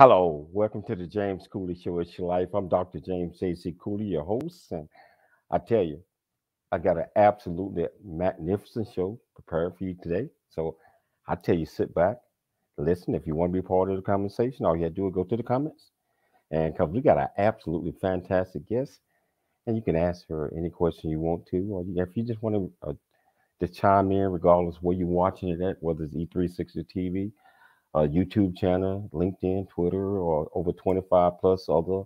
Hello, welcome to the James Cooley Show. It's your life. I'm Dr. James J.C. Cooley, your host. And I tell you, I got an absolutely magnificent show prepared for you today. So I tell you, sit back, listen. If you want to be part of the conversation, all you have to do is go to the comments. And because we got an absolutely fantastic guest, and you can ask her any question you want to, or if you just want to uh, just chime in, regardless where you're watching it at, whether it's E360 TV, uh, YouTube channel, LinkedIn, Twitter, or over 25 plus other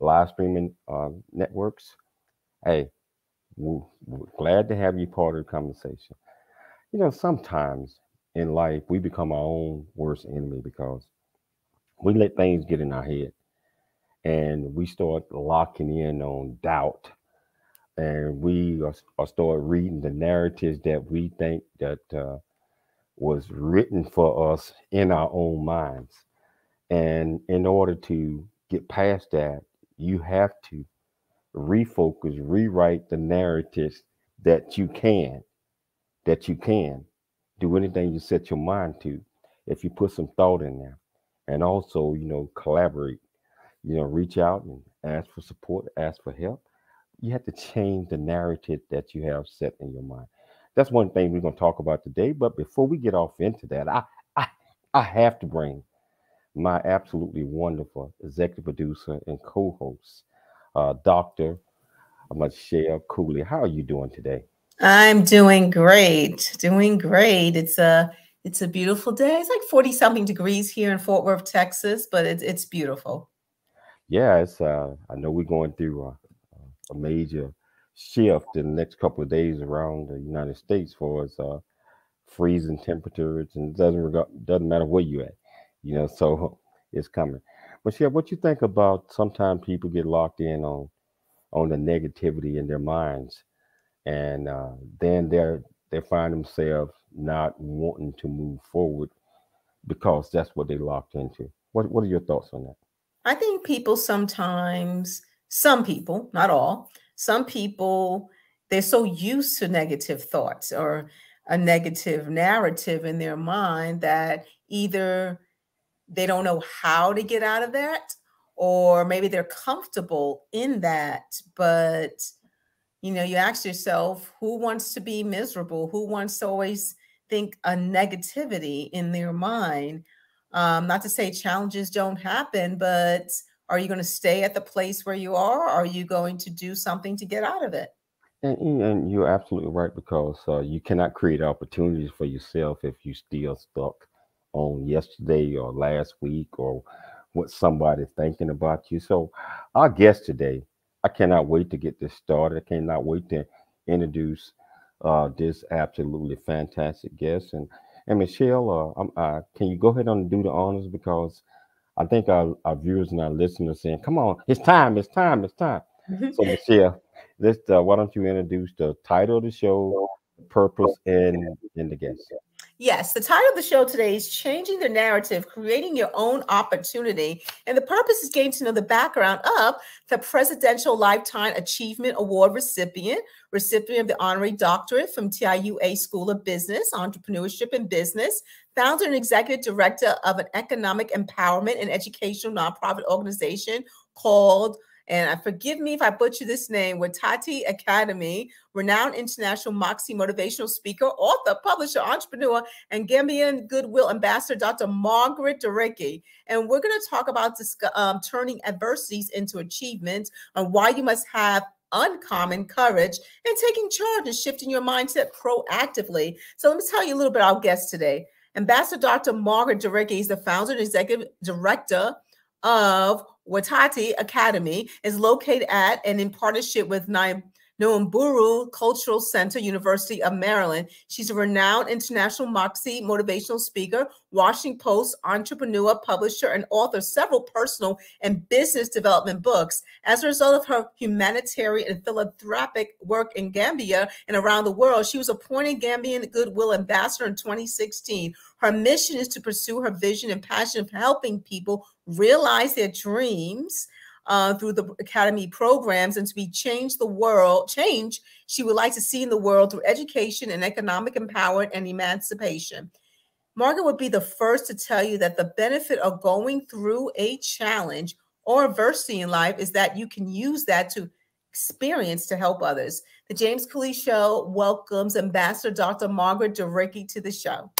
live streaming uh, networks. Hey, we're, we're glad to have you part of the conversation. You know, sometimes in life we become our own worst enemy because we let things get in our head and we start locking in on doubt and we are, are start reading the narratives that we think that uh, was written for us in our own minds. And in order to get past that, you have to refocus, rewrite the narratives that you can, that you can do anything you set your mind to if you put some thought in there. And also, you know, collaborate, you know, reach out and ask for support, ask for help. You have to change the narrative that you have set in your mind that's one thing we're going to talk about today. But before we get off into that, I I, I have to bring my absolutely wonderful executive producer and co-host, uh, Dr. Michelle Cooley. How are you doing today? I'm doing great. Doing great. It's a it's a beautiful day. It's like 40 something degrees here in Fort Worth, Texas, but it's it's beautiful. Yeah, it's uh I know we're going through a, a major shift in the next couple of days around the United States for us uh, freezing temperatures and it doesn't doesn't matter where you at, you know. So it's coming. But yeah, what you think about sometimes people get locked in on on the negativity in their minds, and uh, then they're they find themselves not wanting to move forward because that's what they locked into. What what are your thoughts on that? I think people sometimes, some people, not all, some people they're so used to negative thoughts or a negative narrative in their mind that either they don't know how to get out of that or maybe they're comfortable in that but you know you ask yourself who wants to be miserable? Who wants to always think a negativity in their mind? Um, not to say challenges don't happen but are you going to stay at the place where you are? Are you going to do something to get out of it? And, and you're absolutely right because uh, you cannot create opportunities for yourself if you're still stuck on yesterday or last week or what somebody's thinking about you. So, our guest today, I cannot wait to get this started. I cannot wait to introduce uh, this absolutely fantastic guest. And and Michelle, uh, uh, can you go ahead and do the honors because I think our, our viewers and our listeners saying, "Come on, it's time, it's time, it's time." so Michelle, let's uh, why don't you introduce the title of the show, purpose, and and the guest. Yes, the title of the show today is Changing the Narrative, Creating Your Own Opportunity. And the purpose is getting to know the background of the Presidential Lifetime Achievement Award recipient, recipient of the honorary doctorate from TIUA School of Business, Entrepreneurship and Business, founder and executive director of an economic empowerment and educational nonprofit organization called and forgive me if I butcher this name, WETATi Academy, renowned international Moxie motivational speaker, author, publisher, entrepreneur, and Gambian Goodwill Ambassador, Dr. Margaret Dureke. And we're going to talk about this, um, turning adversities into achievements and why you must have uncommon courage and taking charge and shifting your mindset proactively. So let me tell you a little bit about our guest today. Ambassador Dr. Margaret Dureke is the founder and executive director of WETATi Academy is located at and in partnership with Nine Nyumburu Cultural Center, University of Maryland. She's a renowned international Moxie motivational speaker, Washington Post entrepreneur, publisher, and author of several personal and business development books. As a result of her humanitarian and philanthropic work in Gambia and around the world, she was appointed Gambian Goodwill Ambassador in 2016. Her mission is to pursue her vision and passion of helping people realize their dreams uh, through the academy programs and to be change the world change she would like to see in the world through education and economic empowerment and emancipation Margaret would be the first to tell you that the benefit of going through a challenge or adversity in life is that you can use that to experience to help others. The James Cooley Show welcomes Ambassador Dr. Margaret Dureke to the show.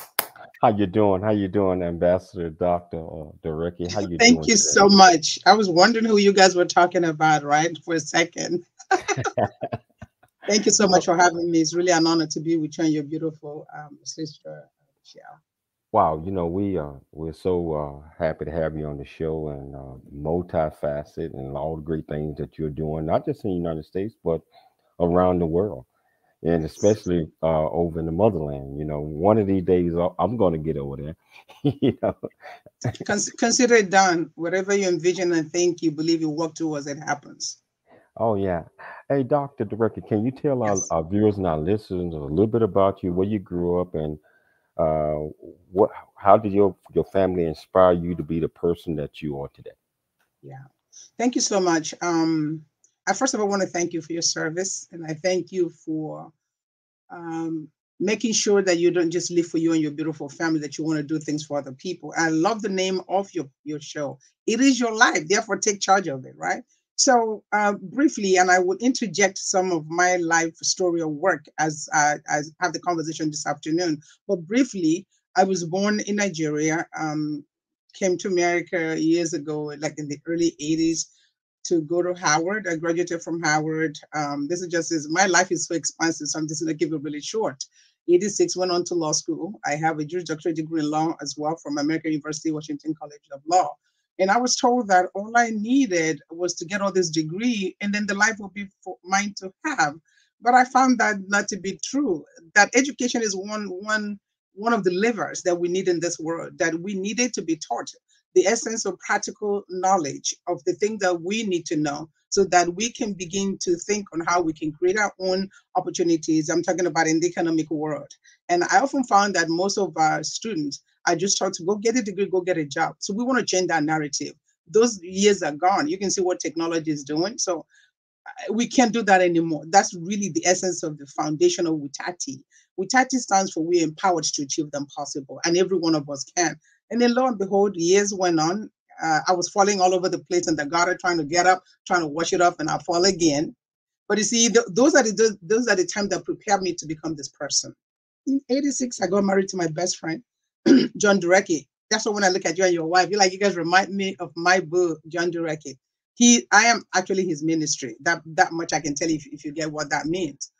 How you doing? How you doing, Ambassador Dr. Uh? How you doing? Thank you today? so much. I was wondering who you guys were talking about, right, for a second. Thank you so much for having me. It's really an honor to be with you and your beautiful um, sister, Michelle. Wow, you know we uh we're so uh, happy to have you on the show and uh, multifaceted and all the great things that you're doing, not just in the United States but around the world, and especially uh, over in the motherland. You know, one of these days I'm going to get over there. you know, consider it done. Whatever you envision and think, you believe you work towards, it happens. Oh yeah. Hey, Doctor Director, can you tell yes. our, our viewers and our listeners a little bit about you, where you grew up, and uh, what how did your your family inspire you to be the person that you are today yeah thank you so much um i first of all want to thank you for your service and i thank you for um making sure that you don't just live for you and your beautiful family that you want to do things for other people i love the name of your your show it is your life therefore take charge of it right so uh, briefly, and I will interject some of my life story or work as uh, as have the conversation this afternoon. But briefly, I was born in Nigeria. Um, came to America years ago, like in the early '80s, to go to Howard. I graduated from Howard. Um, this is just is my life is so expansive, so I'm just to keep it really short. 86 went on to law school. I have a Juris Doctorate degree in law as well from American University, Washington College of Law. And I was told that all I needed was to get all this degree and then the life will be for mine to have. But I found that not to be true. That education is one one one of the levers that we need in this world, that we needed to be taught the essence of practical knowledge of the thing that we need to know so that we can begin to think on how we can create our own opportunities. I'm talking about in the economic world. And I often found that most of our students are just taught to go get a degree, go get a job. So we want to change that narrative. Those years are gone. You can see what technology is doing. So uh, we can't do that anymore. That's really the essence of the foundation of WETATi. WETATi stands for we empowered to achieve them possible, and every one of us can. And then lo and behold, years went on. Uh, I was falling all over the place in the gutter, trying to get up, trying to wash it off, and I fall again. But you see, th- those are the those are the times that prepared me to become this person. In '86, I got married to my best friend. John Dureke. That's why when I look at you and your wife, you're like, you guys remind me of my boo, John Dureke. He, I am actually his ministry. That that much I can tell you if, if you get what that means.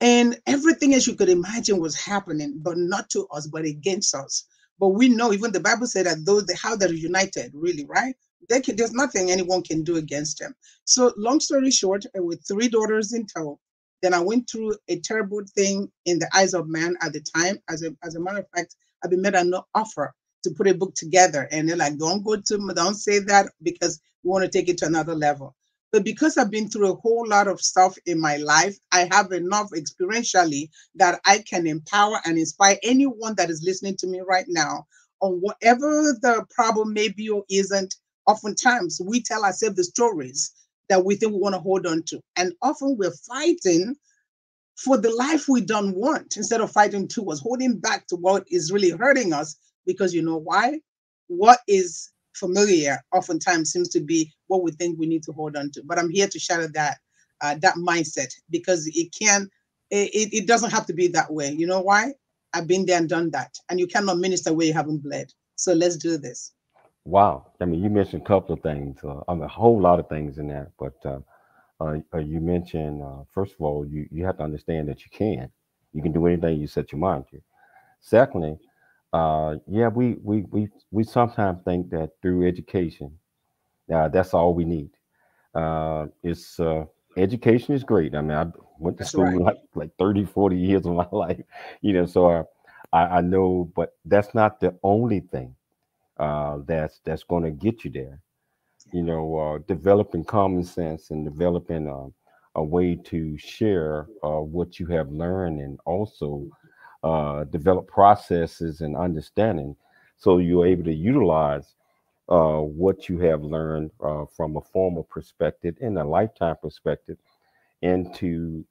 And everything as you could imagine was happening, but not to us, but against us. But we know, even the Bible said that those the, how they're united, really, right? Can, there's nothing anyone can do against them. So, long story short, uh, with three daughters in tow, then I went through a terrible thing in the eyes of man at the time. As a, as a matter of fact, I've been made an offer to put a book together. And they're like, don't go to, don't say that because we want to take it to another level. But because I've been through a whole lot of stuff in my life, I have enough experientially that I can empower and inspire anyone that is listening to me right now on whatever the problem may be or isn't. Oftentimes, we tell ourselves the stories that we think we want to hold on to. And often we're fighting for the life we don't want instead of fighting towards holding back to what is really hurting us because you know why what is familiar oftentimes seems to be what we think we need to hold on to. But i'm here to shatter that uh, that mindset because it can it, it doesn't have to be that way. You know why? I've been there and done that. And you cannot minister where you haven't bled. So let's do this. Wow. I mean you mentioned a couple of things uh, i mean a whole lot of things in that. but uh, uh, uh, you mentioned uh, first of all you you have to understand that you can. You can do anything you set your mind to. Secondly uh, yeah we we we we sometimes think that through education uh, that's all we need. Uh, it's uh, education is great. I mean i went to that's school right. like like 30 40 years of my life you know so uh, I, I know but that's not the only thing uh, that's that's going to get you there. You know, uh, developing common sense and developing uh, a way to share uh, what you have learned and also uh, develop processes and understanding so you're able to utilize uh, what you have learned uh, from a formal perspective and a lifetime perspective into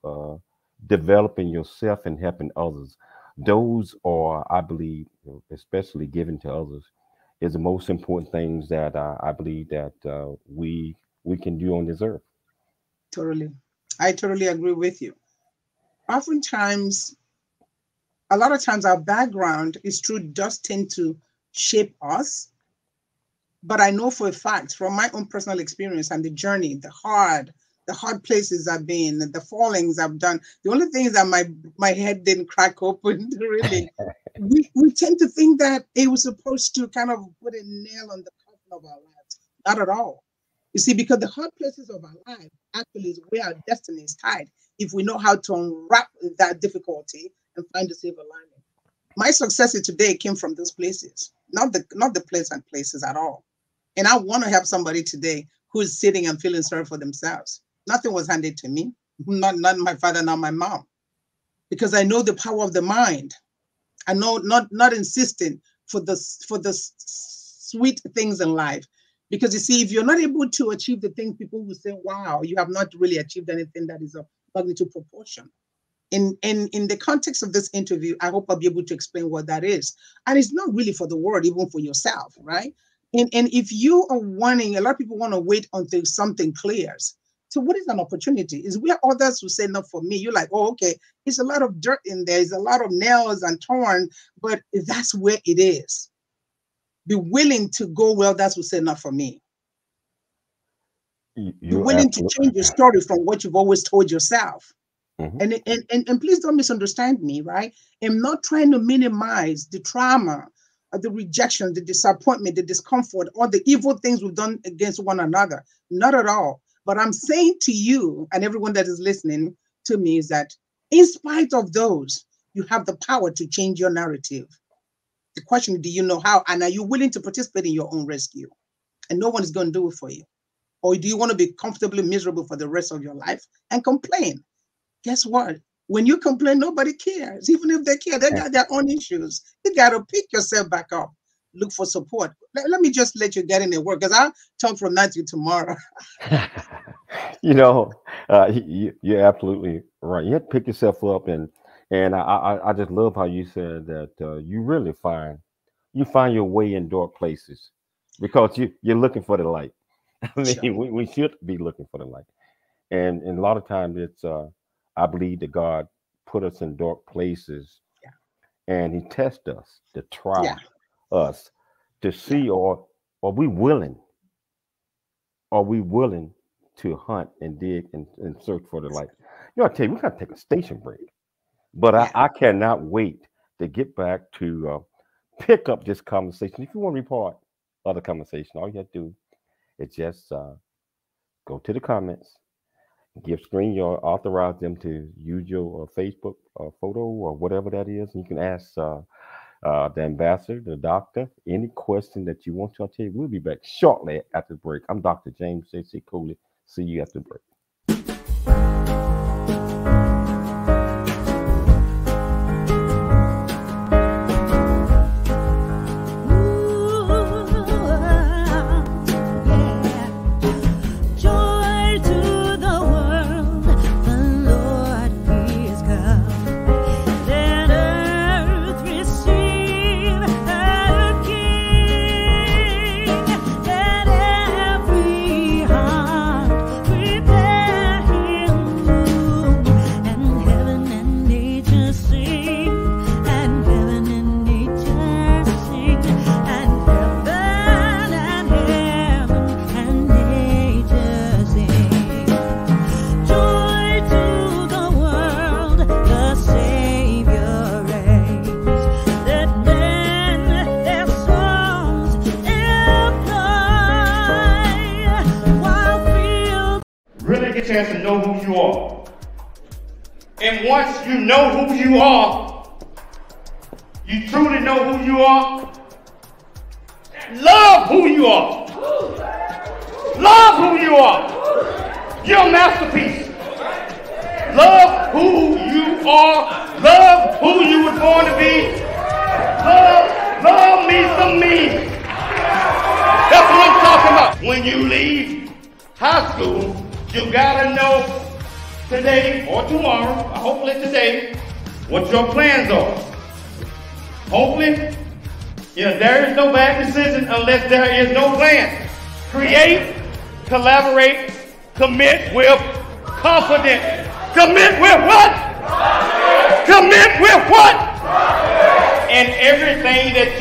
developing yourself and helping others. those are, I believe, especially given to others, is the most important things that uh, I believe that uh, we we can do on this earth. Totally, I totally agree with you. Oftentimes, a lot of times, our background is true does tend to shape us. But I know for a fact, from my own personal experience and the journey, the hard, the hard places I've been, the fallings I've done. The only thing is that my my head didn't crack open. Really, we we tend to think that it was supposed to kind of put a nail on the coffin of our lives. Not at all. You see, because the hard places of our life actually is where our destiny is tied. If we know how to unwrap that difficulty and find a silver lining. My success today came from those places, not the not the pleasant places at all. And I want to help somebody today who's sitting and feeling sorry for themselves Nothing was handed to me, not, not my father, not my mom, because I know the power of the mind. I know not not insisting for the for the sweet things in life, because you see, if you're not able to achieve the things, people will say, "Wow, you have not really achieved anything that is of magnitude proportion." In, in in the context of this interview, I hope I'll be able to explain what that is. And it's not really for the world, even for yourself, right? And, and if you are wanting, a lot of people want to wait until something clears. So what is an opportunity? Is where others who say not for me. You're like, oh, okay, it's a lot of dirt in there, it's a lot of nails and torn, but that's where it is. Be willing to go, well, that's what say not for me. You're Be willing to change your story from what you've always told yourself. Mm-hmm. And, and, and, and please don't misunderstand me, right? I'm not trying to minimize the trauma, uh, the rejection, the disappointment, the discomfort, all the evil things we've done against one another. Not at all. But I'm saying to you and everyone that is listening to me is that in spite of those, you have the power to change your narrative. The question do you know how? And are you willing to participate in your own rescue? And no one is going to do it for you. Or do you want to be comfortably miserable for the rest of your life and complain? Guess what? When you complain, nobody cares. Even if they care, they got their own issues. You got to pick yourself back up look for support. Let, let me just let you get in the work because I'll talk from that to tomorrow. you know, uh, you, you're absolutely right. You have to pick yourself up and and I, I, I just love how you said that uh, you really find you find your way in dark places because you you're looking for the light. I mean, sure. we, we should be looking for the light, and and a lot of times it's uh, I believe that God put us in dark places, yeah. and He tests us to try yeah us to see or are we willing? Are we willing to hunt and dig and, and search for the light? You know, I tell you, we gotta take a station break. But I, I cannot wait to get back to uh, pick up this conversation. If you want to be part of the conversation, all you have to do is just uh, go to the comments, give screen your authorize them to use your uh, Facebook uh, photo or whatever that is, and you can ask uh, uh, the ambassador, the doctor, any question that you want to tell you. We'll be back shortly after the break. I'm Dr. James J.C. Cooley. See you after the break. You are,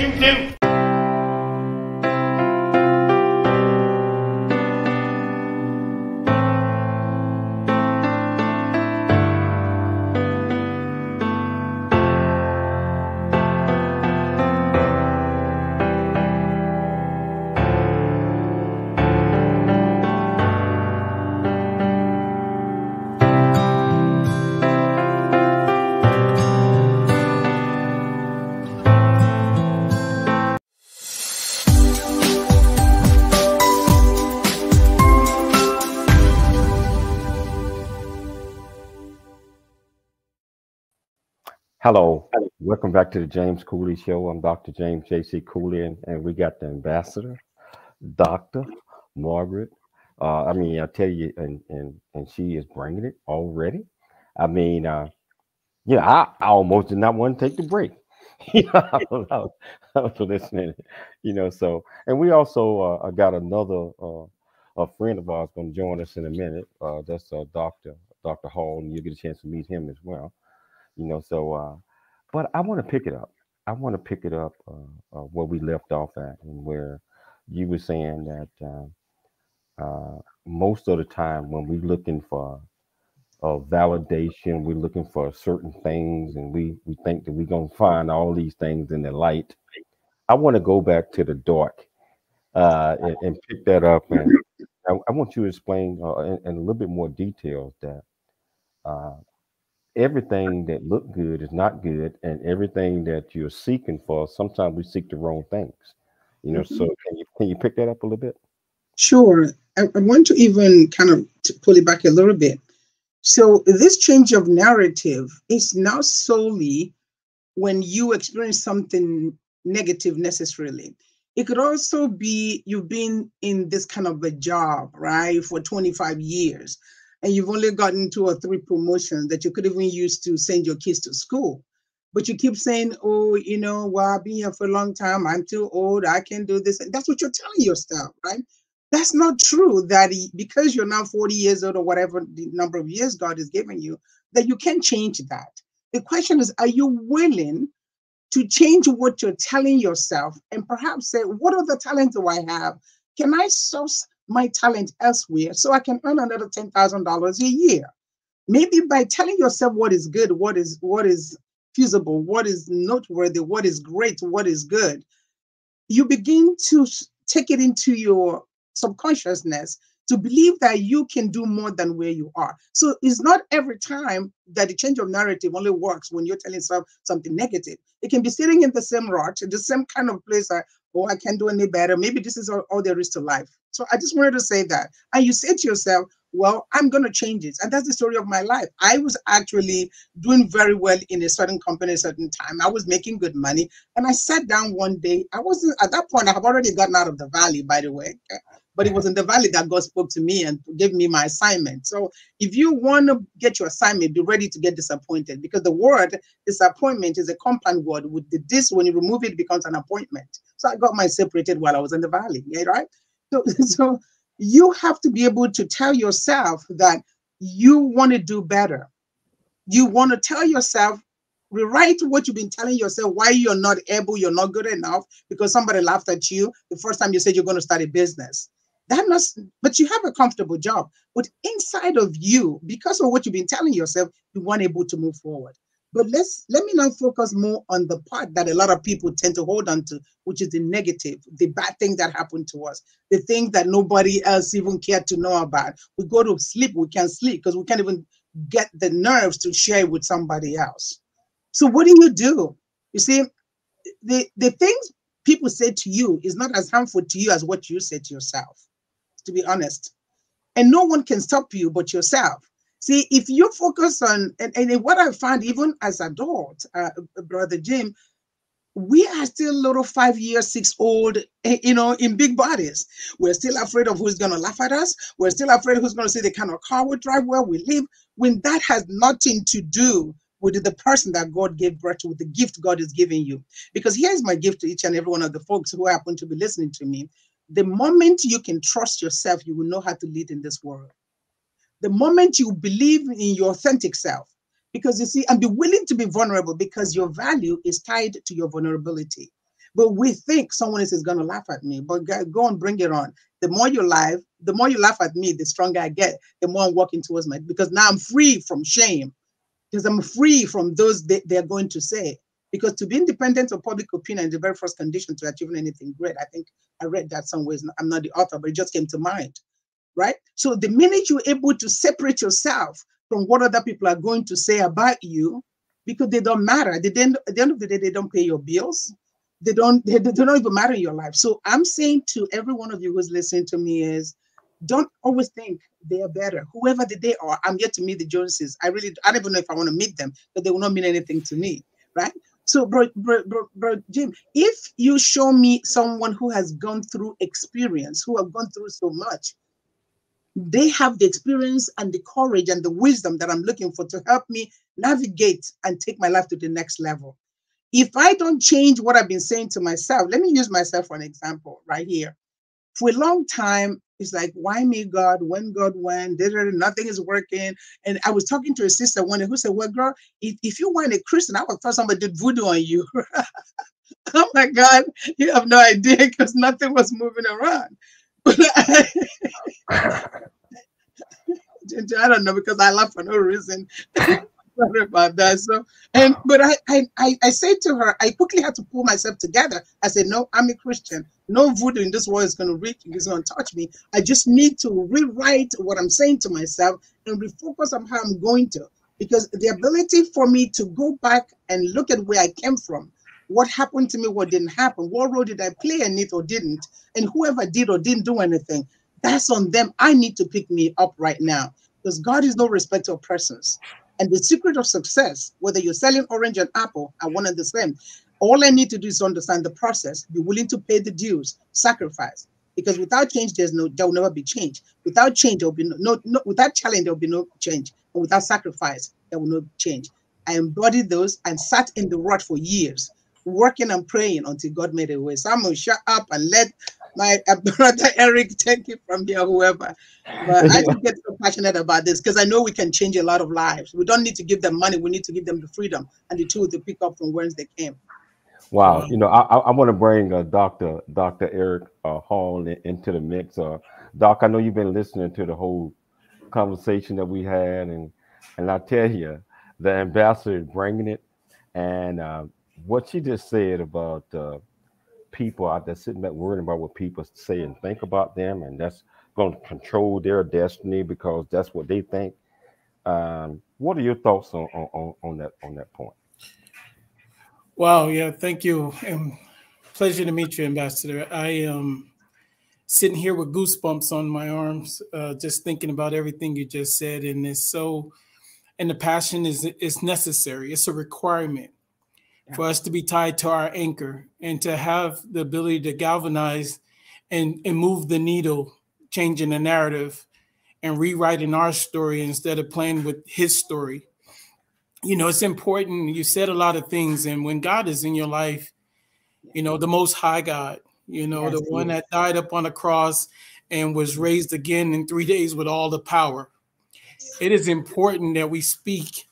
everything that do. Hello. Welcome back to the James Cooley Show. I'm Dr. James J.C. Cooley, and, and we got the ambassador, Dr. Margaret. Uh, I mean, I tell you, and, and and she is bringing it already. I mean, uh, yeah, I, I almost did not want to take the break. you know, I was, I was, I was listening, you know. So, and we also uh, got another uh, a friend of ours going to join us in a minute. Uh, that's uh, Doctor Doctor Hall, and you'll get a chance to meet him as well you know. So, uh, but I want to pick it up. I want to pick it up uh, uh, where we left off at, and where you were saying that uh, uh, most of the time when we're looking for a validation, we're looking for certain things, and we we think that we're gonna find all these things in the light. I want to go back to the dark uh, and, and pick that up, and I, I want you to explain uh, in, in a little bit more detail that uh, everything that look good is not good, and everything that you're seeking for, sometimes we seek the wrong things. You know, mm-hmm. so can you can you pick that up a little bit? Sure. I, I want to even kind of pull it back a little bit. So this change of narrative is not solely when you experience something negative necessarily. It could also be you've been in this kind of a job, right, for 25 years and you've only gotten two or three promotions that you could even use to send your kids to school. But you keep saying, oh, you know, well, I've been here for a long time. I'm too old. I can't do this. And that's what you're telling yourself, right? That's not true that because you're now 40 years old or whatever the number of years God has given you, that you can change that. The question is, are you willing to change what you're telling yourself and perhaps say, what other talents do I have? Can I source my talent elsewhere so I can earn another $10,000 a year. Maybe by telling yourself what is good, what is what is feasible, what is noteworthy, what is great, what is good, you begin to take it into your subconsciousness to believe that you can do more than where you are. So it's not every time that the change of narrative only works when you're telling yourself something negative. It can be sitting in the same rut, in the same kind of place that, oh, I can't do any better. Maybe this is all, all there is to life. So I just wanted to say that. And you say to yourself, well, I'm going to change it. And that's the story of my life. I was actually doing very well in a certain company a certain time. I was making good money. And I sat down one day. I wasn't, at that point, I have already gotten out of the valley, by the way. But it was in the valley that God spoke to me and gave me my assignment. So if you want to get your assignment, be ready to get disappointed because the word disappointment is a compound word. With the this, when you remove it, it becomes an appointment. So I got my separated while I was in the valley, Yeah, right? So, so you have to be able to tell yourself that you want to do better. You want to tell yourself, rewrite what you've been telling yourself why you're not able, you're not good enough because somebody laughed at you the first time you said you're going to start a business. That must, but you have a comfortable job. But inside of you, because of what you've been telling yourself, you weren't able to move forward. But let's let me now focus more on the part that a lot of people tend to hold on to, which is the negative, the bad thing that happened to us, the thing that nobody else even cared to know about. We go to sleep, we can't sleep because we can't even get the nerves to share it with somebody else. So what do you do? You see, the, the things people say to you is not as harmful to you as what you say to yourself, to be honest. And no one can stop you but yourself. See, if you focus on, and, and what I find even as adult, uh, Brother Jim, we are still little five years, six old, eh, you know, in big bodies. We're still afraid of who's going to laugh at us. We're still afraid who's going to see the kind of car we drive, where we live, when that has nothing to do with the person that God gave birth to, with the gift God is giving you. Because here's my gift to each and every one of the folks who happen to be listening to me. The moment you can trust yourself, you will know how to lead in this world. The moment you believe in your authentic self, because you see, and be willing to be vulnerable because your value is tied to your vulnerability. But we think someone else is going to laugh at me, but go and bring it on. The more you laugh, the more you laugh at me, the stronger I get, the more I'm walking towards my, because now I'm free from shame, because I'm free from those they, they're going to say. Because to be independent of public opinion is the very first condition to achieving anything great. I think I read that somewhere. I'm not the author, but it just came to mind right? So the minute you're able to separate yourself from what other people are going to say about you, because they don't matter. They the end, at the end of the day, they don't pay your bills. They don't, they, they don't even matter in your life. So I'm saying to every one of you who's listening to me is don't always think they are better. Whoever they are, I'm yet to meet the Joneses. I really, I don't even know if I want to meet them, but they will not mean anything to me, right? So, bro, bro, bro, bro, Jim, if you show me someone who has gone through experience, who have gone through so much, they have the experience and the courage and the wisdom that I'm looking for to help me navigate and take my life to the next level. If I don't change what I've been saying to myself, let me use myself for an example right here. For a long time, it's like, why me, God? When God went, did nothing is working. And I was talking to a sister one day who said, Well, girl, if, if you weren't a Christian, I would thought somebody did voodoo on you. oh my God, you have no idea because nothing was moving around. I don't know because I laugh for no reason. Sorry about that. So, and but I, I, I, I said to her, I quickly had to pull myself together. I said, No, I'm a Christian. No voodoo in this world is going to reach, is going to touch me. I just need to rewrite what I'm saying to myself and refocus on how I'm going to. Because the ability for me to go back and look at where I came from what happened to me, what didn't happen, what role did I play in it or didn't, and whoever did or didn't do anything, that's on them. I need to pick me up right now because God is no respecter of persons. And the secret of success, whether you're selling orange and apple, are one and the same. All I need to do is understand the process, be willing to pay the dues, sacrifice. Because without change, there's no there will never be change. Without change, there will be no, no, no without challenge, there will be no change. And without sacrifice, there will no change. I embodied those and sat in the rut for years working and praying until God made a way. So I'm gonna shut up and let my uh, brother Eric take it from here, whoever. But I just get so passionate about this because I know we can change a lot of lives. We don't need to give them money; we need to give them the freedom and the tools to pick up from where they came. Wow, you know, I, I want to bring uh, Doctor Doctor Eric uh, Hall in, into the mix. Uh, Doc, I know you've been listening to the whole conversation that we had, and and I tell you, the ambassador is bringing it, and uh, what you just said about uh, people out there sitting back worrying about what people say and think about them, and that's going to control their destiny because that's what they think. Um, what are your thoughts on, on, on that on that point? Wow, yeah, thank you. And pleasure to meet you, Ambassador. I am um, sitting here with goosebumps on my arms, uh, just thinking about everything you just said, and it's so. And the passion is is necessary. It's a requirement for us to be tied to our anchor and to have the ability to galvanize and, and move the needle, changing the narrative and rewriting our story instead of playing with his story. You know, it's important. You said a lot of things, and when God is in your life, you know, the most high God, you know, yes, the one that died up on a cross and was raised again in three days with all the power. It is important that we speak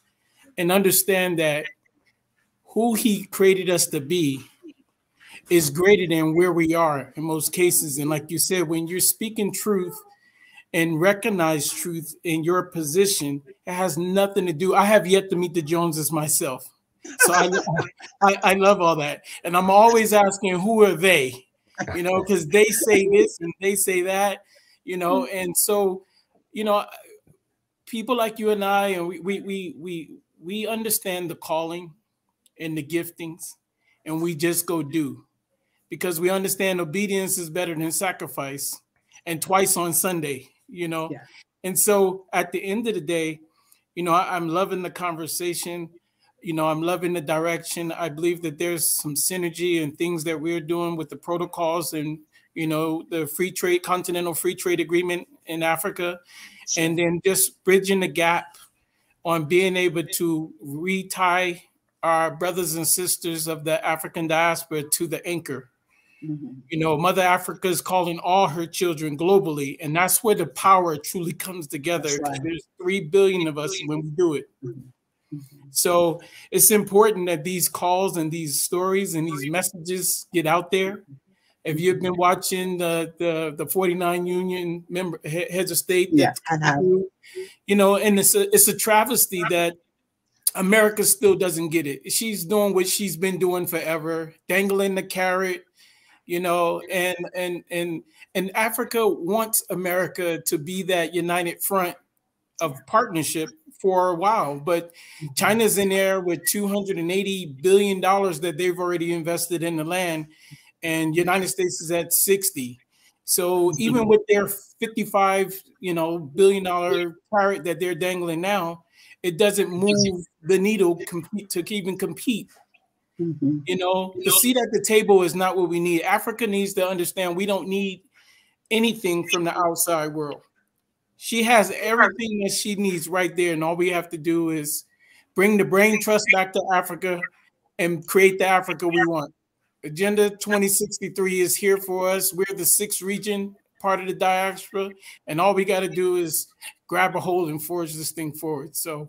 and understand that who he created us to be is greater than where we are in most cases. And like you said, when you're speaking truth and recognize truth in your position, it has nothing to do. I have yet to meet the Joneses myself. So I, I, I love all that. And I'm always asking, who are they? You know, because they say this and they say that, you know, mm-hmm. and so, you know, people like you and I, and we we we we we understand the calling and the giftings, and we just go do because we understand obedience is better than sacrifice and twice on Sunday, you know. Yeah. And so at the end of the day, you know, I, am loving the conversation. You know, I'm loving the direction. I believe that there's some synergy and things that we're doing with the protocols and, you know, the free trade, continental free trade agreement in Africa, and then just bridging the gap on being able to retie our brothers and sisters of the African diaspora to the anchor. Mm-hmm. You know, Mother Africa is calling all her children globally, and that's where the power truly comes together. Right. There's three billion of us when we do it. Mm-hmm. So it's important that these calls and these stories and these messages get out there. If you've been watching the the, the 49 union member heads of state, yeah, you know, and it's a it's a travesty that America still doesn't get it. She's doing what she's been doing forever, dangling the carrot, you know, and and and and Africa wants America to be that united front of partnership for a while, but mm-hmm. China's in there with 280 billion dollars that they've already invested in the land, and United States is at 60. So even with their 55, you know, billion dollar carrot that they're dangling now, it doesn't move the needle compete to even compete. Mm-hmm. You know, the seat at the table is not what we need. Africa needs to understand we don't need anything from the outside world. She has everything that she needs right there, and all we have to do is bring the brain trust back to Africa and create the Africa we want. Agenda 2063 is here for us. We're the sixth region, part of the diaspora, and all we got to do is grab a hold and forge this thing forward. So,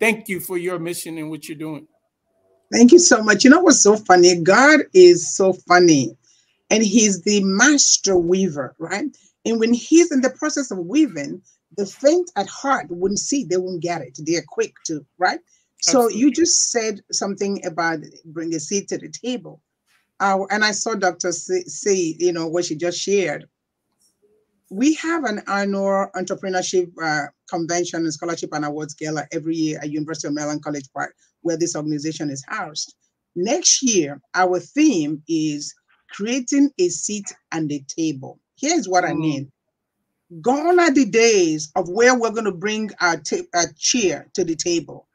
thank you for your mission and what you're doing. Thank you so much. You know what's so funny? God is so funny, and He's the master weaver, right? And when He's in the process of weaving, the faint at heart wouldn't see, they won't get it. They're quick to, right? Absolutely. So you just said something about bring a seat to the table. Uh, and I saw Dr. say, you know, what she just shared. We have an annual entrepreneurship uh, convention and scholarship and awards gala every year at University of Maryland College Park, where this organization is housed. Next year, our theme is creating a seat and a table. Here's what mm. I mean. Gone are the days of where we're going to bring our, our chair to the table.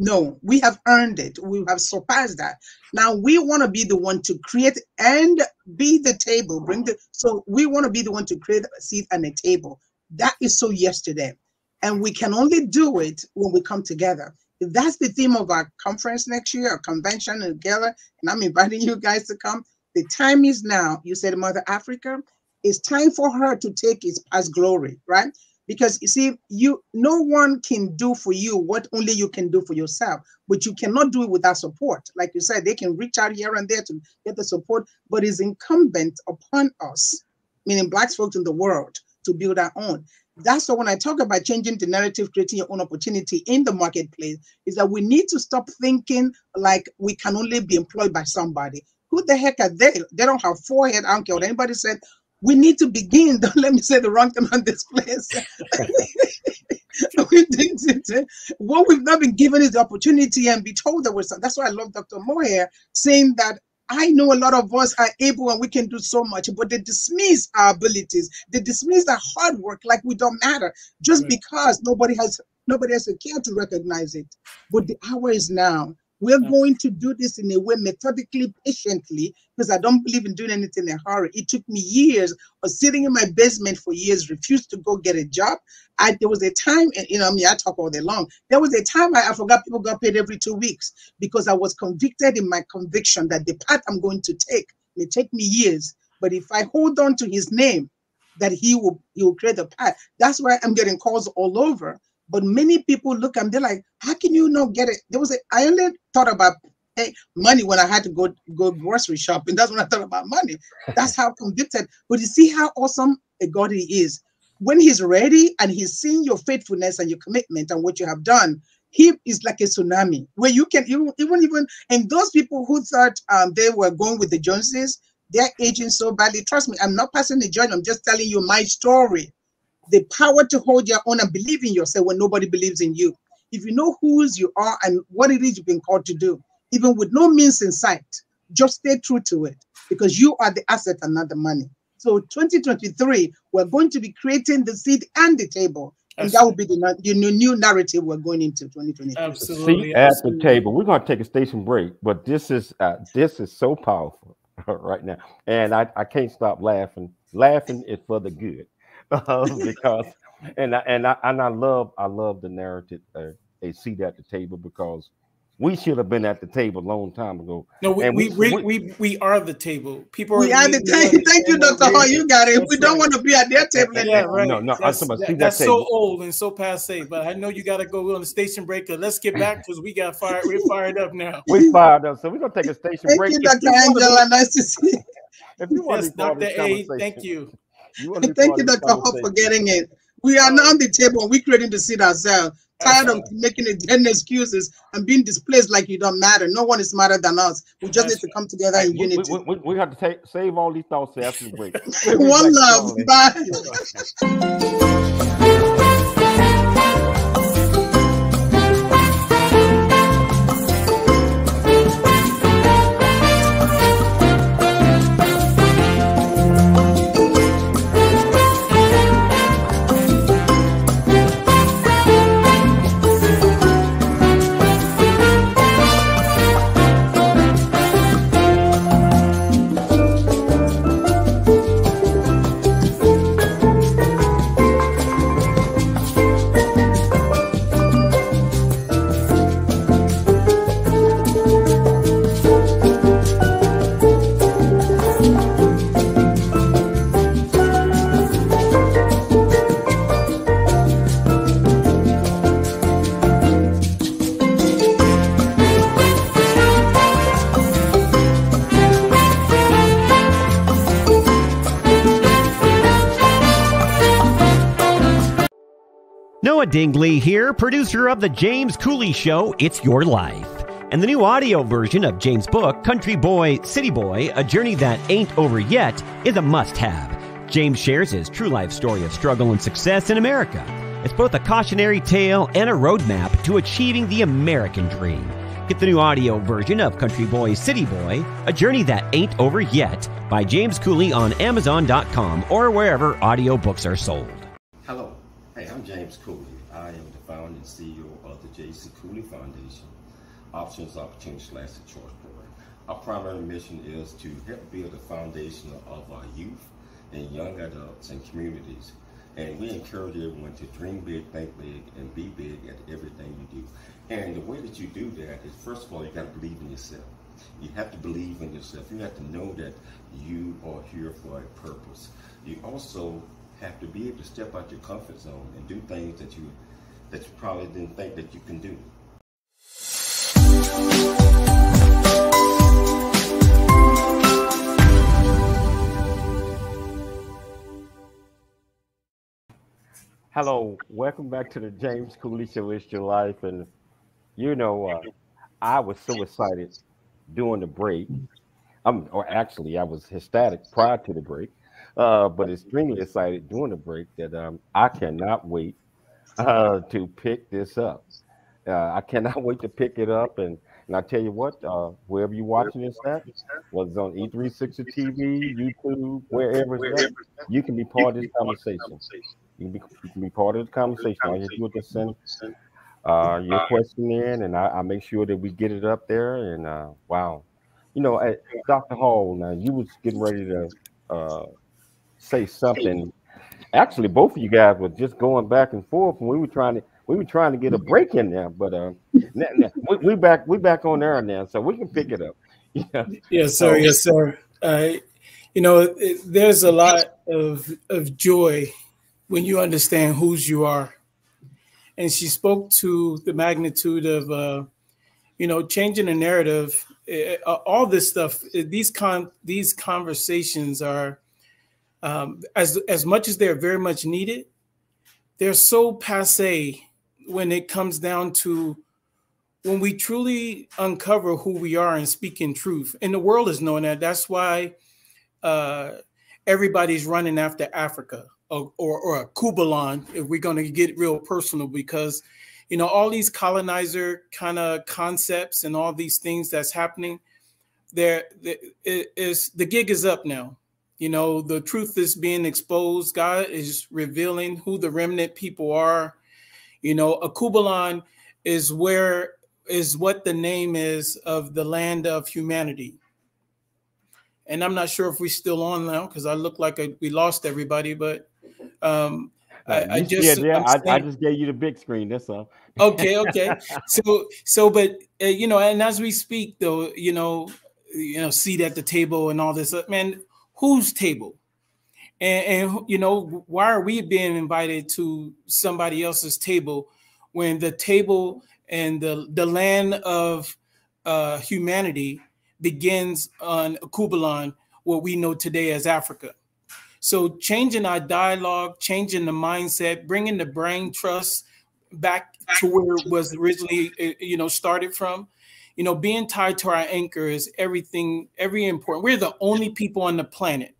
No, we have earned it. We have surpassed that. Now we want to be the one to create and be the table. Bring the so we want to be the one to create a seat and a table. That is so yesterday. And we can only do it when we come together. That's the theme of our conference next year, our convention together, and I'm inviting you guys to come. The time is now. You said Mother Africa. It's time for her to take its past glory, right? Because you see you no one can do for you what only you can do for yourself but you cannot do it without support like you said they can reach out here and there to get the support but it's incumbent upon us meaning black folks in the world to build our own that's why when I talk about changing the narrative, creating your own opportunity in the marketplace, is that we need to stop thinking like we can only be employed by somebody. Who the heck are they? They don't have forehead. I don't care what anybody said we need to begin. Don't let me say the wrong thing on this place. Eh? what we've not been given is the opportunity and be told that we're. That's why I love Dr. Moore saying that I know a lot of us are able and we can do so much, but they dismiss our abilities. They dismiss our hard work like we don't matter just right. because nobody has nobody has a care to recognize it. But the hour is now. We're going to do this in a way methodically, patiently, because I don't believe in doing anything in a hurry. It took me years of sitting in my basement for years, refused to go get a job. I there was a time, and you know, I mean, I talk all day long. There was a time I, I forgot people got paid every two weeks because I was convicted in my conviction that the path I'm going to take may take me years. But if I hold on to his name, that he will he will create a path. That's why I'm getting calls all over but many people look and they're like, how can you not get it? There was a, I only thought about hey, money when I had to go go grocery shopping. That's when I thought about money. That's how convicted. But you see how awesome a God he is. When he's ready and he's seeing your faithfulness and your commitment and what you have done, he is like a tsunami where you can even even even and those people who thought um, they were going with the Joneses, they're aging so badly. Trust me, I'm not passing the judgment. I'm just telling you my story the power to hold your own and believe in yourself when nobody believes in you. If you know whose you are and what it is you've been called to do, even with no means in sight, just stay true to it because you are the asset and not the money. So 2023, we're going to be creating the seed and the table. And that will be the, the new narrative we're going into 2023. Absolutely. Seat at the table. We're going to take a station break, but this is uh, this is so powerful right now, and I, I can't stop laughing. Laughing is for the good. because and I, and I and I love I love the narrative uh, a seat at the table because we should have been at the table a long time ago. No, we And we, we- we, we, we are the table. People We are are the table. Thank you, Dr. Hall. You got it. That's We don't right. want to be at their table Yeah, anymore. right. No, no, That's, I'm talking about that- see that that's so old and so passe. But I know you got to go on the station break. Let's get back because we got fired. We're fired up now. We fired up, so we're gonna take a station Thank break. you, Dr. you wanna be- Angela. Nice to see you. If you want Yes, to be part of Dr. A, thank you. You Thank you, Dr. Hall, for getting it. We are not on the table and we're creating the seat ourselves. Tired of making it getting excuses and being displaced like you don't matter. No one is smarter than us. We just That's need to come together in We, we, unity. we, we have to take, save all these thoughts after the break. One love. Bye. Dingley here, producer of The James Cooley Show, It's Your Life. And the new audio version of James' book, Country Boy, City Boy A Journey That Ain't Over Yet, is a must have. James shares his true life story of struggle and success in America. It's both a cautionary tale and a roadmap to achieving the American dream. Get the new audio version of Country Boy, City Boy A Journey That Ain't Over Yet by James Cooley on Amazon.com or wherever audiobooks are sold. Hello. Hey, I'm James Cooley. Founder and CEO of the J.C. Cooley Foundation, Options, Opportunity slash the Choice Program. Our primary mission is to help build the foundation of our youth and young adults and communities. And we encourage everyone to dream big, think big, and be big at everything you do. And the way that you do that is, first of all, you got to believe in yourself. You have to believe in yourself. You have to know that you are here for a purpose. You also have to be able to step out your comfort zone and do things that you that you probably didn't think that you can do. Hello, welcome back to the James Cooley Show. It's your life, and you know, uh, I was so excited during the break. Um, or actually, I was ecstatic prior to the break, uh, but extremely excited during the break that um, I cannot wait uh, to pick this up. Uh, I cannot wait to pick it up, and and I tell you what, uh, wherever you're watching this at, whether it's on E360 TV, YouTube, wherever it's at, you can be part of this conversation. You can be, you can be part of the conversation. All you do is just send uh, your question in, and I, I make sure that we get it up there. And uh, wow, you know, at Dr. Hall, now you was getting ready to uh, say something. Actually, both of you guys were just going back and forth, and we were trying to we were trying to get a break in there, but uh, now, now, we, we back we back on there now, so we can pick it up. Yeah. Yes, sir. Yes, sir. Uh, you know, it, there's a lot of of joy when you understand whose you are. And she spoke to the magnitude of, uh, you know, changing the narrative. Uh, all this stuff, uh, these con these conversations are, um, as as much as they're very much needed, they're so passe when it comes down to when we truly uncover who we are and speak in truth, and the world is knowing that. That's why uh, everybody's running after Africa or, or, or Alkebulan, if we're going to get real personal, because you know all these colonizer kind of concepts and all these things that's happening. There is the gig is up now. You know the truth is being exposed. God is revealing who the remnant people are. You know, Alkebulan is where is what the name is of the land of humanity. And I'm not sure if we're still on now because I look like I, we lost everybody, but um, I, I just yeah, yeah. I, I, just gave you the big screen. That's all. okay, okay. So so, but uh, you know, and as we speak, though, you know, you know, seat at the table and all this. Uh, man, whose table? And, and you know, why are we being invited to somebody else's table when the table and the the land of uh, humanity begins on Alkebulan, what we know today as Africa? So changing our dialogue, changing the mindset, bringing the brain trust back to where it was originally, uh, you know, started from. You know, being tied to our anchor is everything, every important. We're the only people on the planet,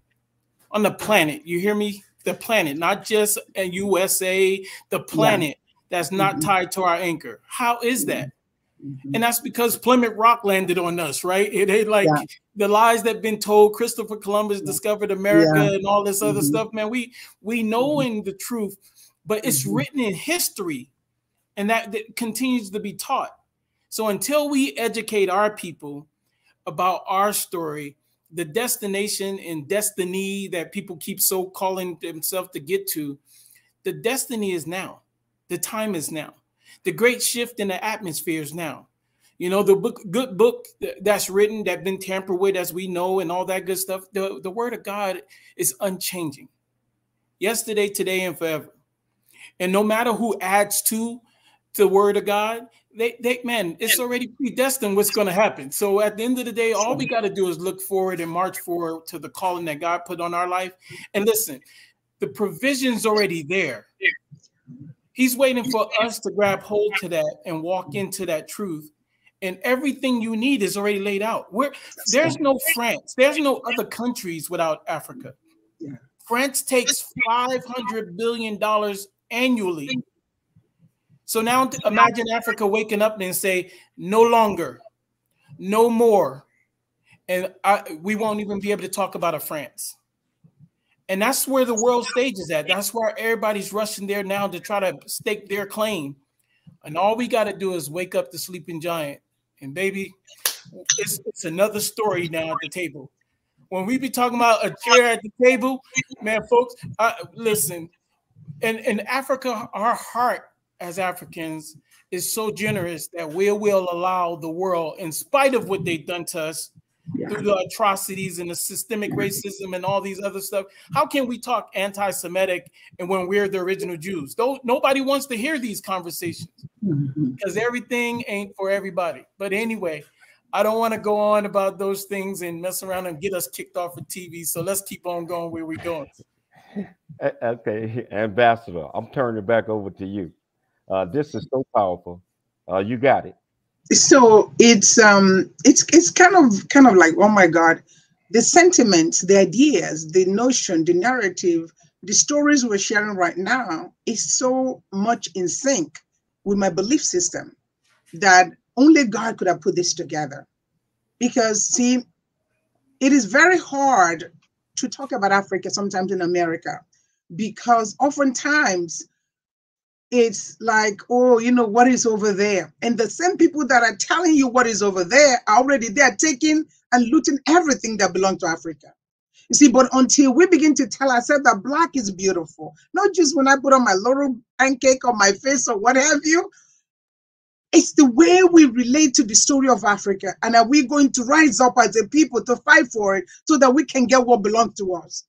on the planet. You hear me? The planet, not just a USA, the planet yeah. that's not mm-hmm. tied to our anchor. How is that? Mm-hmm. And that's because Plymouth Rock landed on us, right? It, it like yeah. the lies that been told. Christopher Columbus discovered America yeah. and all this other mm-hmm. stuff. Man, we we knowing mm-hmm. the truth, but it's mm-hmm. written in history, and that, that continues to be taught. So until we educate our people about our story, the destination and destiny that people keep so calling themselves to get to, the destiny is now. The time is now the great shift in the atmosphere is now. You know, the book, good book that's written that been tampered with, as we know, and all that good stuff. The, the word of God is unchanging. Yesterday, today, and forever. And no matter who adds to the word of God, they, they man, it's already predestined what's going to happen. So at the end of the day, all we got to do is look forward and march forward to the calling that God put on our life. And listen, the provision's already there. He's waiting for us to grab hold to that and walk into that truth. And everything you need is already laid out. Where there's no France, there's no other countries without Africa. France takes 500 billion dollars annually. So now imagine Africa waking up and say, no longer, no more. And I, we won't even be able to talk about a France. And that's where the world stage is at. That's where everybody's rushing there now to try to stake their claim. And all we got to do is wake up the sleeping giant. And baby, it's, it's another story now at the table. When we be talking about a chair at the table, man, folks, listen. In, in Africa, our heart as Africans is so generous that we will allow the world, in spite of what they've done to us, yeah. through the atrocities and the systemic racism and all these other stuff. How can we talk anti-Semitic and when we're the original Jews? Though nobody wants to hear these conversations mm-hmm. because everything ain't for everybody. But anyway, I don't want to go on about those things and mess around and get us kicked off of TV. So let's keep on going where we're going. Okay, Ambassador, I'm turning it back over to you. Uh, this is so powerful. Uh, you got it so it's um it's it's kind of kind of like oh my god the sentiments the ideas the notion the narrative the stories we're sharing right now is so much in sync with my belief system that only god could have put this together because see it is very hard to talk about africa sometimes in america because oftentimes it's like, oh, you know, what is over there? And the same people that are telling you what is over there are already there taking and looting everything that belongs to Africa. You see, but until we begin to tell ourselves that black is beautiful, not just when I put on my little pancake on my face or what have you, it's the way we relate to the story of Africa. And are we going to rise up as a people to fight for it so that we can get what belongs to us?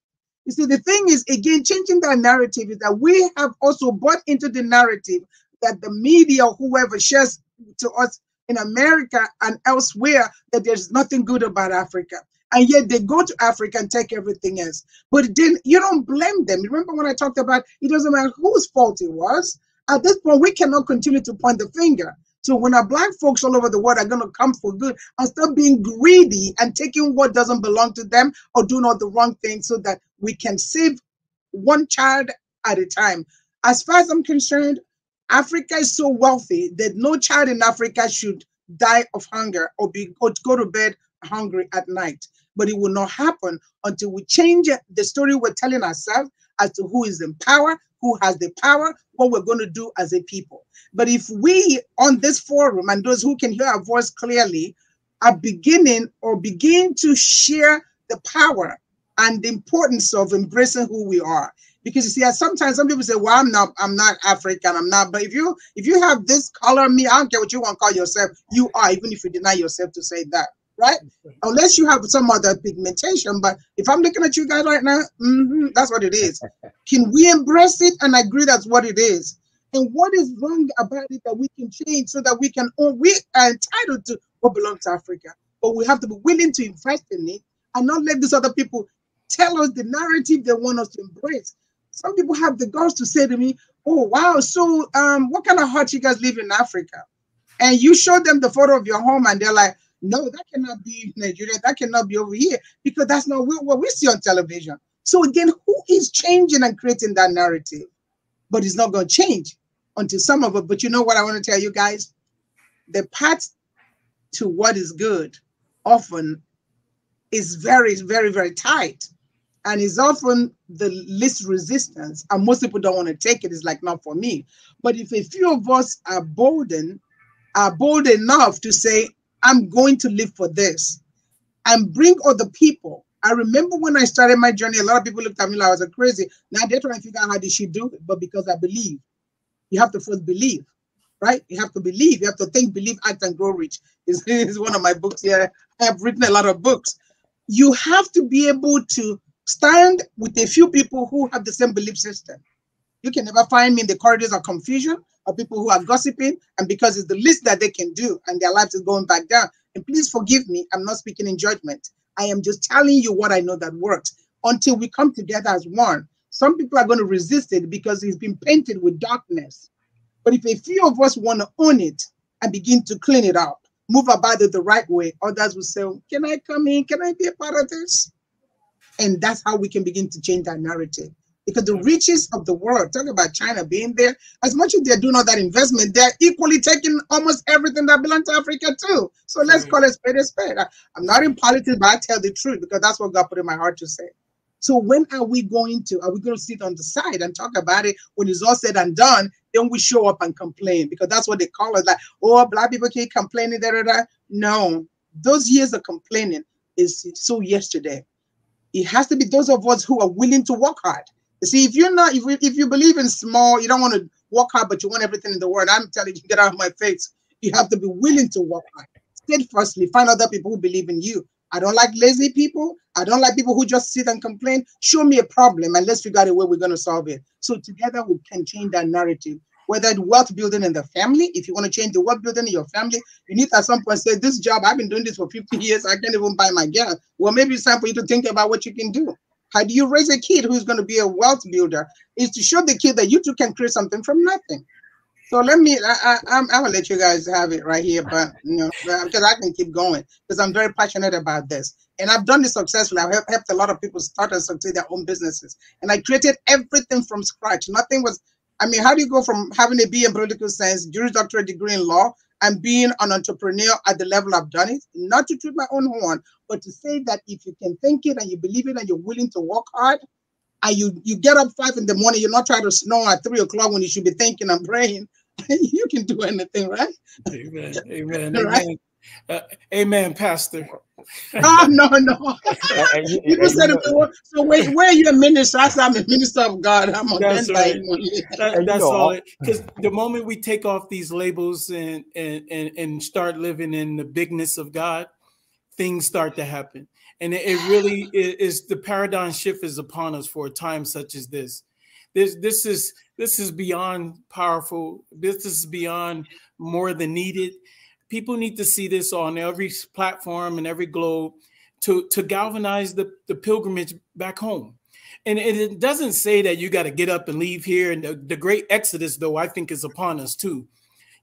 You see, the thing is, again, changing that narrative is that we have also bought into the narrative that the media, whoever shares to us in America and elsewhere, that there's nothing good about Africa. And yet they go to Africa and take everything else. But then you don't blame them. Remember when I talked about it doesn't matter whose fault it was. At this point, we cannot continue to point the finger. So when our black folks all over the world are going to come for good and stop being greedy and taking what doesn't belong to them or doing all the wrong things so that we can save one child at a time. As far as I'm concerned, Africa is so wealthy that no child in Africa should die of hunger or be or go to bed hungry at night. But it will not happen until we change the story we're telling ourselves as to who is in power, who has the power, what we're going to do as a people. But if we on this forum and those who can hear our voice clearly are beginning or begin to share the power and the importance of embracing who we are, Because you see, sometimes some people say, "Well, I'm not, I'm not African, I'm not." But if you if you have this color, me, I don't care what you want to call yourself, you are, even if you deny yourself to say that, right? Unless you have some other pigmentation. But if I'm looking at you guys right now, mm-hmm, that's what it is. Can we embrace it and agree that's what it is? And what is wrong about it that we can change so that we can own? We are entitled to what belongs to Africa, but we have to be willing to invest in it and not let these other people tell us the narrative they want us to embrace. Some people have the guts to say to me, "Oh wow, so um, what kind of hut you guys live in Africa?" And you show them the photo of your home, and they're like, "No, that cannot be Nigeria. That cannot be over here because that's not what we see on television." So again, who is changing and creating that narrative? But it's not going to change until some of it. But you know what I want to tell you guys? The path to what is good often is very, very, very tight and it's often the least resistance. And most people don't want to take it. It's like not for me. But if a few of us are bold and are bold enough to say, I'm going to live for this and bring other people. I remember when I started my journey, a lot of people looked at me like I was a crazy. Now they're trying to figure out how did she do it, but because I believe. You have to first believe, right? You have to believe. You have to think, believe, act, and grow rich. Is is one of my books here. I have written a lot of books. You have to be able to stand with a few people who have the same belief system. You can never find me in the corridors of confusion or people who are gossiping, and because it's the least that they can do, and their lives is going back down. And please forgive me, I'm not speaking in judgment. I am just telling you what I know that works until we come together as one. Some people are going to resist it because it's been painted with darkness. But if a few of us want to own it and begin to clean it up, move about it the right way, others will say, Can I come in? Can I be a part of this? And that's how we can begin to change that narrative. Because the riches of the world, talk about China being there, as much as they're doing all that investment, they're equally taking almost everything that belongs to Africa too. So let's call it spade a spade. I'm not in politics, but I tell the truth because that's what God put in my heart to say. So when are we going to? Are we going to sit on the side and talk about it when it's all said and done? Then we show up and complain because that's what they call it. Like, oh, black people keep complaining. Da, da, da. No, those years of complaining is so yesterday. It has to be those of us who are willing to work hard. See, if you're not, if, if you believe in small, you don't want to work hard, but you want everything in the world. I'm telling you, get out of my face. You have to be willing to work hard. Steadfastly, find other people who believe in you I don't like lazy people. I don't like people who just sit and complain. Show me a problem and let's figure out a way we're going to solve it. So together we can change that narrative. Whether it's wealth building in the family, if you want to change the wealth building in your family, you need at some point say, This job, I've been doing this for 50 years, I can't even buy my gas. Well, maybe it's time for you to think about what you can do. How do you raise a kid who's going to be a wealth builder? Is to show the kid that you too can create something from nothing. So let me, I, I, I'm, I'm gonna let you guys have it right here, but you know, uh, because I can keep going because I'm very passionate about this, and I've done this successfully. I've helped a lot of people start and succeed their own businesses, and I created everything from scratch. Nothing was, I mean, how do you go from having a B in political science, Juris Doctorate degree in law, and being an entrepreneur at the level I've done it? Not to toot my own horn, but to say that if you can think it and you believe it and you're willing to work hard, and you you get up five in the morning, you're not trying to snore at three o'clock when you should be thinking and praying you can do anything, right? Amen. Amen. right? Amen. Uh, amen, Pastor. oh no, no. People said, it "So wait, where are you a minister?" I said, "I'm a minister of God. I'm a that's right. that, that's all. It because the moment we take off these labels and, and and and start living in the bigness of God, things start to happen, and it, it really is. The paradigm shift is upon us for a time such as this. This this is this is beyond powerful. This is beyond more than needed. People need to see this on every platform and every globe to, to galvanize the, the pilgrimage back home. And it doesn't say that you got to get up and leave here. And the, the great exodus, though, I think is upon us too.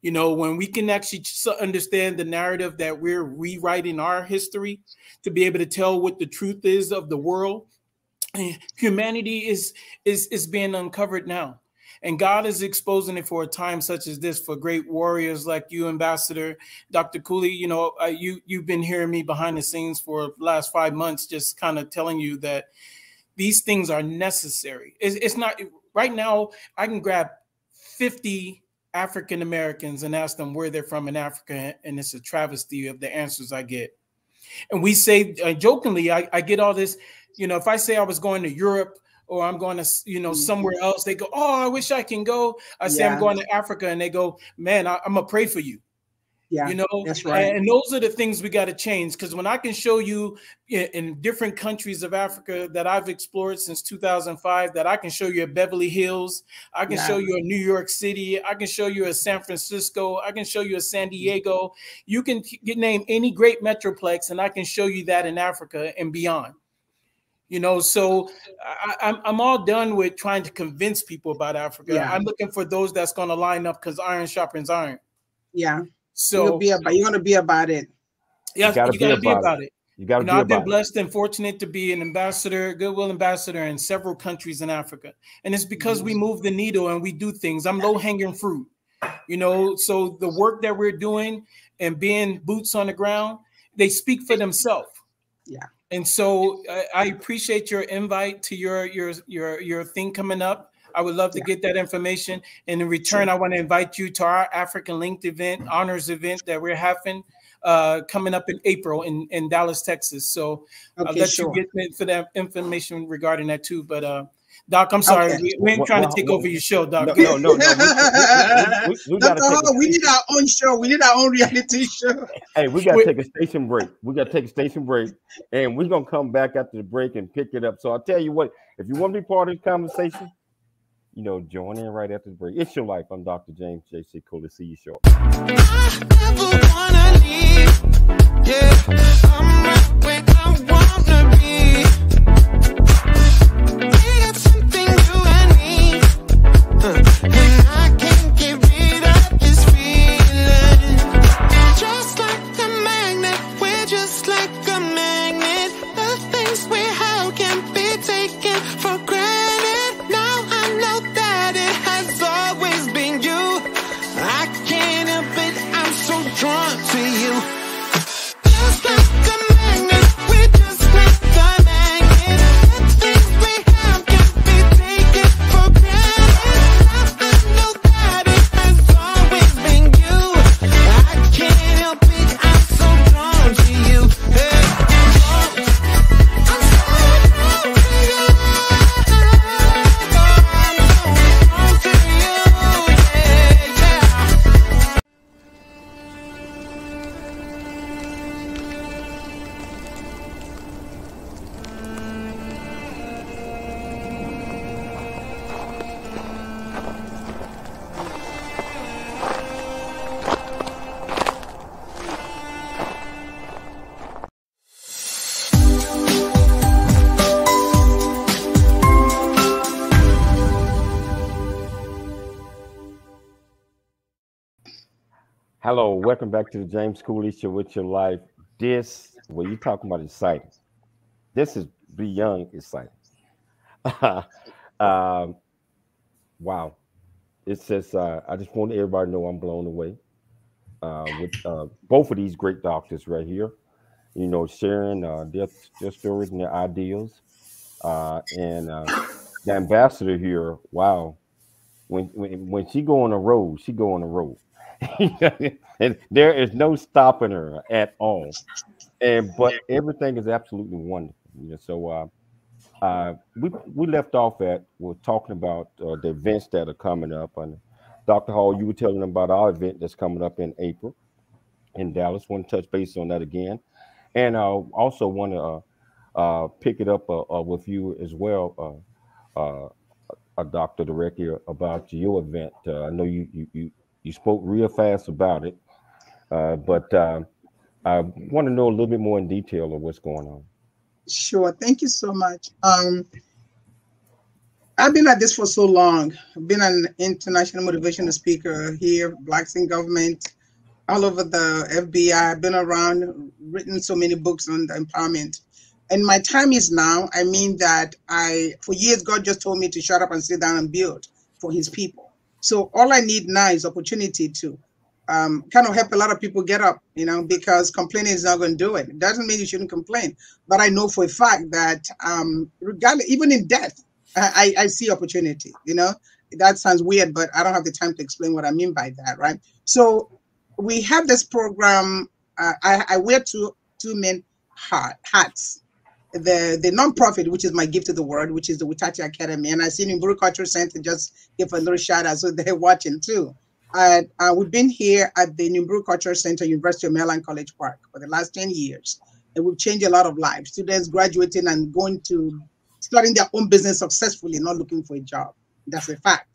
You know, when we can actually understand the narrative that we're rewriting our history to be able to tell what the truth is of the world, eh, humanity is is is being uncovered now. And God is exposing it for a time such as this for great warriors like you, Ambassador Dr. Cooley. You know, uh, you you've been hearing me behind the scenes for the last five months, just kind of telling you that these things are necessary. It's, it's not right now. I can grab fifty African Americans and ask them where they're from in Africa, and it's a travesty of the answers I get. And we say uh, jokingly, I, I get all this. You know, if I say I was going to Europe or I'm going to, you know, mm-hmm. somewhere else. They go, Oh, I wish I can go. I say, Yeah. I'm going to Africa. And they go, Man, I, I'm going to pray for you. Yeah, you know, that's right. And those are the things we got to change. Because when I can show you in, in different countries of Africa that I've explored since 2005, that I can show you at Beverly Hills, I can Yeah. show you in New York City, I can show you at San Francisco, I can show you a San mm-hmm. Diego. You can name any great metroplex, and I can show you that in Africa and beyond. You know, so I, I'm I'm all done with trying to convince people about Africa. Yeah. I'm looking for those that's going to line up because iron sharpens iron. yeah. So you'll be about, you're gonna be about it. yeah, you gotta gotta, be be about about, it. it. You got to You know, be I've been about it. blessed and fortunate to be an ambassador, goodwill ambassador in several countries in Africa. And it's because we mm-hmm. move the needle and we do things. I'm low hanging fruit, you know. So the work that we're doing and being boots on the ground, they speak for themselves. Yeah. And so I, I appreciate your invite to your your your your thing coming up. I would love to Yeah. get that information. And in return, I want to invite you to our African Linked event, honors event that we're having uh, coming up in April in, in Dallas, Texas. So I'll let sure. you get for that information regarding that too. But uh, Doc, I'm sorry, Okay. we, we ain't trying well, to take well, over your show, Doc. No, no, no, no. We, we, we, we got to Dr. Hall, we need our own show. We need our own reality show. hey, we got to take a station break. We got to take a station break, and we're gonna come back after the break and pick it up. So I'll tell you what. If you want to be part of the conversation, you know, join in right after the break. It's your life. I'm Dr. James J.C. Cool to See you short. I never wanna leave. Yeah, and I can't welcome back to the James Cooley Show with your life. This, when you talking about exciting, this is beyond exciting. um, wow, it says uh, I just want everybody to know I'm blown away uh, with uh, both of these great doctors right here. You know, sharing uh, their their stories and their ideals, uh, and the ambassador here. Wow, when when when she go on the road, she go on the road. and there is no stopping her at all. And but everything is absolutely wonderful. You know, so uh, uh, we we left off at we're talking about uh, the events that are coming up. And Dr. Hall, you were telling them about our event that's coming up in April in Dallas. Want to touch base on that again, and uh, also want to uh, uh, pick it up with you as well, uh, Dr. Director, about your event. I know you you you you spoke real fast about it, but uh, I want to know a little bit more in detail of what's going on. Sure. Thank you so much. Um, I've been at this for so long. I've been an international motivational speaker here, Blacks in Government, all over the FBI. I've been around, written so many books on the empowerment. And my time is now. I mean that I, for years, God just told me to shut up and sit down and build for his people. So all I need now is opportunity to um, kind of help a lot of people get up, you know, because complaining is not going to do it. It doesn't mean you shouldn't complain, but I know for a fact that um, regardless, even in death, I, I see opportunity. You know, that sounds weird, but I don't have the time to explain what I mean by that, right? So we have this program. Uh, I, I wear two two men hat, hats. the the nonprofit, which is my gift to the world, which is the WETATi Academy, and I see Nyumburu Culture Center just give a little shout out, so they're watching too. Uh, uh, we've been here at the Nyumburu Culture Center, University of Maryland College Park, for the last 10 years, and we've changed a lot of lives. Students graduating and going to starting their own business successfully, not looking for a job. That's a fact.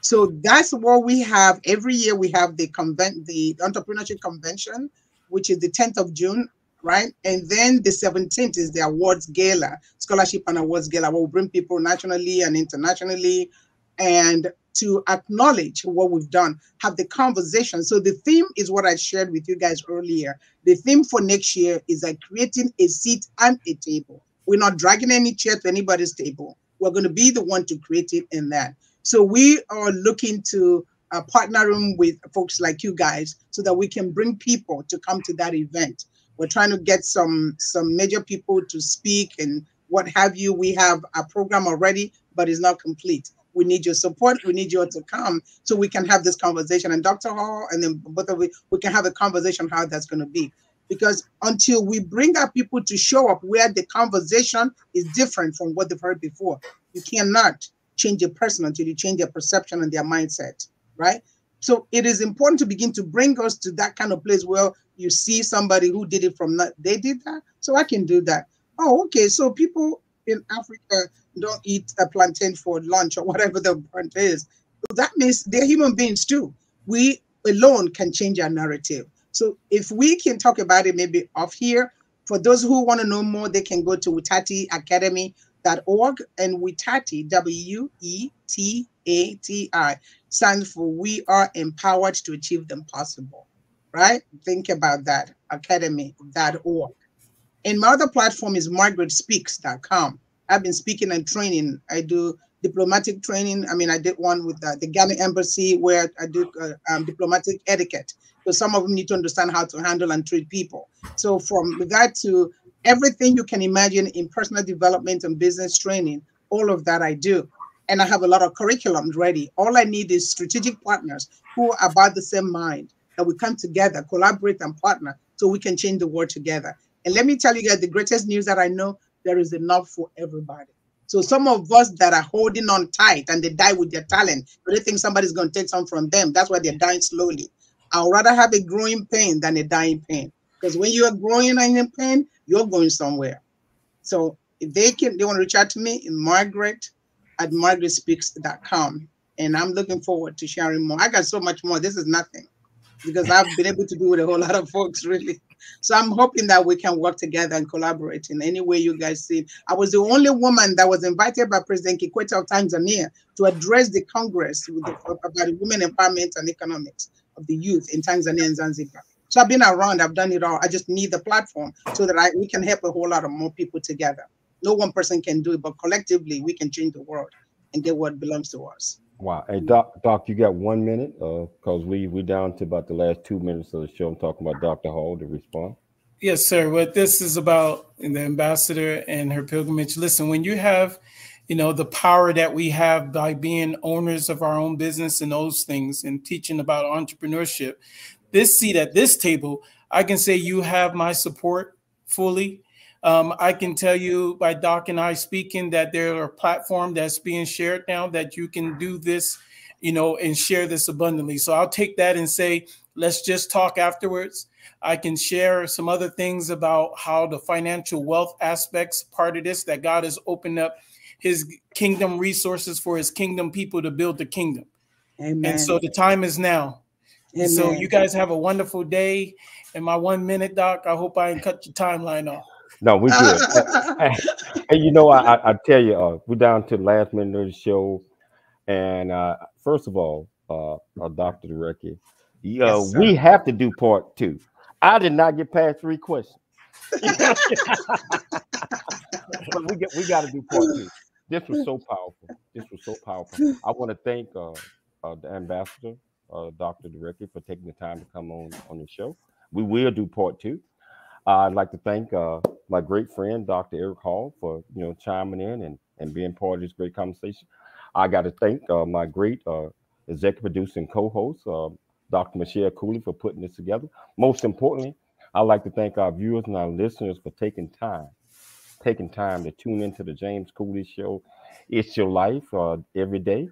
So that's what we have every year. We have the convent, the entrepreneurship convention, which is the 10th of June, right? And then the 17th is the awards gala, scholarship and awards gala, where we bring people nationally and internationally, and to acknowledge what we've done, have the conversation. So the theme is what I shared with you guys earlier. The theme for next year is like creating a seat and a table. We're not dragging any chair to anybody's table. We're going to be the one to create it in that. So we are looking to uh, partnering with folks like you guys so that we can bring people to come to that event. We're trying to get some some major people to speak and what have you. We have a program already, but it's not complete. We need your support. We need you all to come so we can have this conversation. And Dr. Hall, and then both of we, we can have a conversation how that's going to be. Because until we bring our people to show up where the conversation is different from what they've heard before, you cannot change a person until you change their perception and their mindset, right? So it is important to begin to bring us to that kind of place where you see somebody who did it from that, they did that, so I can do that. Oh, okay. So people in Africa don't eat a plantain for lunch or whatever the point is. That means they're human beings too. We alone can change our narrative. So if we can talk about it maybe off here, for those who want to know more, they can go to wetatiacademy.org and WETATi, W E T A T I, stands for We Are Empowered to Achieve the Impossible, right? Think about that, academy.org. And my other platform is margaretspeaks.com. I've been speaking and training. I do diplomatic training. I mean, I did one with uh, the Ghana Embassy where I do uh, um, diplomatic etiquette. So some of them need to understand how to handle and treat people. So from that to everything you can imagine in personal development and business training, all of that I do. And I have a lot of curriculum ready. All I need is strategic partners who are about the same mind that we come together, collaborate and partner so we can change the world together. And let me tell you guys the greatest news that I know there is enough for everybody. So some of us that are holding on tight and they die with their talent, but they think somebody's going to take some from them. That's why they're dying slowly. I'd rather have a growing pain than a dying pain. Because when you are growing and in pain, you're going somewhere. So if they can, they want to reach out to me, in Margaret at margaretspeaks.com. And I'm looking forward to sharing more. I got so much more. This is nothing because I've been able to do with a whole lot of folks, really. So I'm hoping that we can work together and collaborate in any way you guys see. I was the only woman that was invited by President Kikwete of Tanzania to address the Congress the, oh. about women empowerment and economics of the youth in Tanzania and Zanzibar. So I've been around, I've done it all. I just need the platform so that I, we can help a whole lot of more people together. No one person can do it, but collectively we can change the world and get what belongs to us. Wow. Hey, Doc, Doc, you got one minute? Uh, cause we we down to about the last two minutes of the show. I'm talking about Dr. Hall to respond. Yes, sir. What this is about in the ambassador and her pilgrimage. Listen, when you have, you know, the power that we have by being owners of our own business and those things and teaching about entrepreneurship, this seat at this table, I can say you have my support fully. Um, I can tell you by Doc and I speaking that there are a platform that's being shared now that you can do this, you know, and share this abundantly. So I'll take that and say, let's just talk afterwards. I can share some other things about how the financial wealth aspects part of this that God has opened up his kingdom resources for his kingdom people to build the kingdom. Amen. And so the time is now. And so you guys have a wonderful day. And my one minute, Doc, I hope I cut your timeline off. No, we good. and you know, I, I, tell you, uh, we're down to the last minute of the show. And uh, first of all, uh, uh Dr. Yeah, Yes, we have to do part two. I did not get past three questions. but we get we got to do part two. This was so powerful. This was so powerful. I want to thank uh, uh, the ambassador, uh, Dr. Dureke, for taking the time to come on on the show. We will do part two. I'd like to thank uh, my great friend, Dr. Eric Hall, for you know chiming in and, and being part of this great conversation. I got to thank uh, my great uh, executive producer and co-host, uh, Dr. Michelle Cooley, for putting this together. Most importantly, I'd like to thank our viewers and our listeners for taking time taking time to tune into the James Cooley Show. It's your life uh, every day.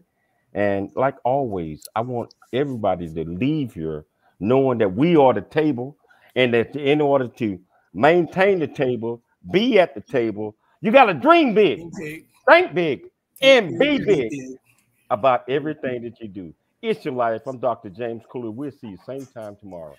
And like always, I want everybody to leave here knowing that we are the table and that in order to maintain the table, be at the table, you got to dream big, think big, and be big about everything that you do. It's your life. I'm Dr. James Cooley. We'll see you same time tomorrow.